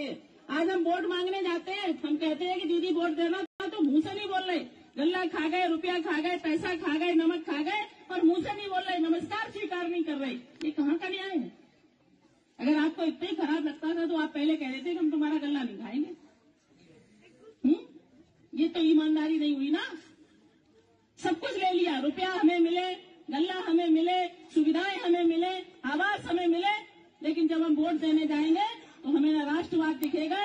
जाते हैं। आज हम वोट मांगने जाते हैं। हम कहते हैं कि दीदी वोट देना था तो मुँह से नहीं बोल रहे। गल्ला खा गए, रुपया खा गए, पैसा खा गए, नमक खा गए और मुँह से नहीं बोल रहे। नमस्कार स्वीकार नहीं कर रहे। ये कहाँ का न्याय है? अगर आपको इतना ही खराब लगता था तो आप पहले कह देते हम तुम्हारा गला नहीं खाएँगे। हम्म? ये तो ईमानदारी नहीं हुई ना। सब कुछ ले लिया। रुपया हमें मिले, गल्ला हमें मिले, सुविधाएँ हमें मिले, आवास हमें मिले। लेकिन जब हम वोट देने जाएँगे 哪个